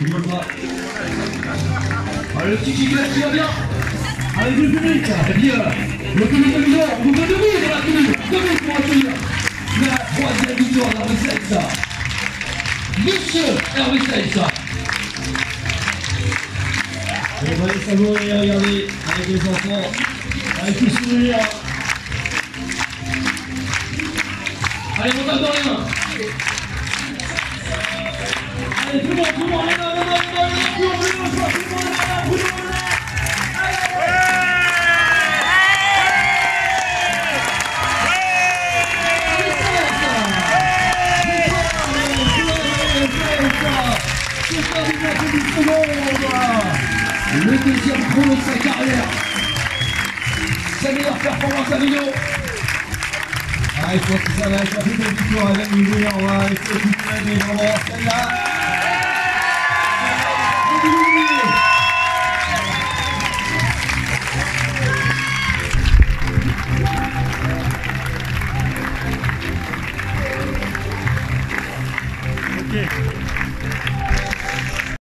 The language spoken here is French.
Il va pas. Le petit Giglet qui va bien. Avec le public, et puis euh, le public de Lyon, on vous veut debout dans la tribune, debout pour accueillir la troisième victoire d'Hervé Seitz. Monsieur Hervé Seitz. On va les savourer, regardez, avec les enfants, avec le sourire. Allez, on tape rien. Allez, tout le deuxième chrono de sa carrière. Sa meilleure performance à Rio. Ah, je pense que ça va victoire.